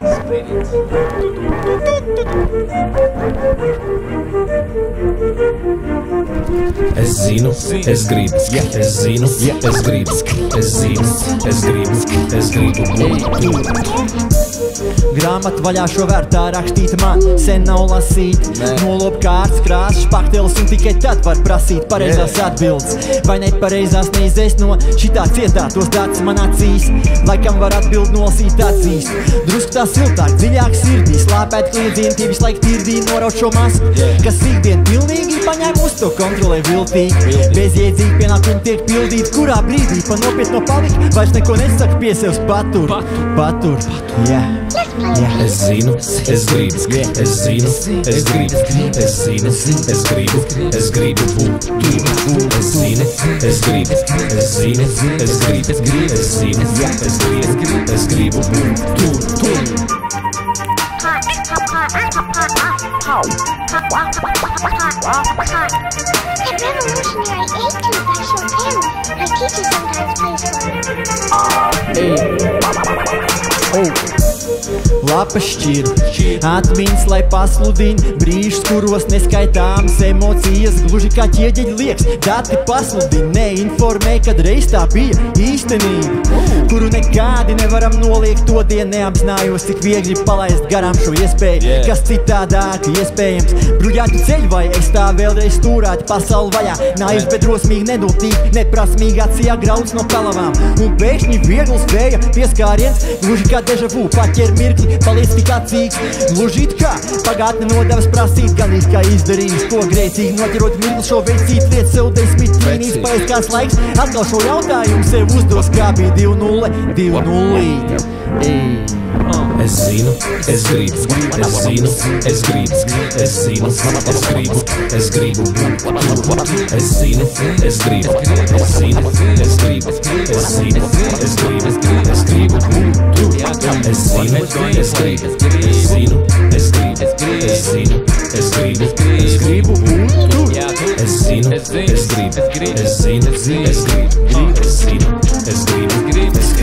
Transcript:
Es zinu, es gribu, es zinu, es gribu, es zinu, es gribu, es gribu. Būt. Grāmatu vaļā šo vērtā rakstīt man. Sen nav lasīt. Nolop kārts, krāsas, špaktils Un tikai tad var prasīt pareizās atbildes. Vai nepareizās neizēst no šitā cietā Tos dats man acīs? Laikam var atbild nolasīt acīs Drusku tā siltāk, dziļāk sirdī Slāpēt kliedzīni, tie visu laiku tirdī Noraut šo masku, kas ikdien pilnīgi paņēmus To kontrolē viltīgi Bezjēdzīgi pienākumi tiek pildīti Kurā brīdī pa nopietno palika Vairs neko nesaka pie sevis patur. Patur, jā Es zinu, es gribu, es zinu, es gribu, es zinu, es gribu, es gribu būt tur. Es zinu, es gribu, es zinu, es gribu, es zinu, es gribu, es gribu būt tur. tur. Revolutionary A-tube by Chopin. My teacher sometimes plays for me. Oh. Lapas šķir, atmiņas, lai pasludina brīžus, kuros neskaitāmas emocijas, gluži kā ķieģeļi liekas. Dati pasludina, neinformē, kad reiz tā bija īstenība, kuru nekādi nevaram noliegt. To dienu neapzinājos, cik viegli palaist garām šo iespēju, Yeah. kas citādāk iespējams. Bruļāti ceļi vai es tā vēlreiz stūrāti pasauli vaļā, naivs, bet drosmīgi, nedotīgi, neprasmīgi acījā grauds no pelavām. Un pēkšņi viegls vēja pieskāriens, gluži kā deja vu, paķer mirkli, paliec tik acīgs. Gluži kā pagātne nodevas prasīt, gan it kā izdarījis, ko grēcīgi noķerot mirkli šo veicīt lietas sev desmit trīnīs, pēc kāds laiks. Atkal šo jautājumu sev uzdos, kā bija 2-0, 2-0. Ej. Es zinu, es gribu, es zinu, es gribu, es zinu, es gribu, es gribu. Es zinu, es gribu, es zinu, es gribu, es zinu, es gribu, es gribu. Es zinu, es gribu, es zinu, es gribu, es zinu, es gribu, es gribu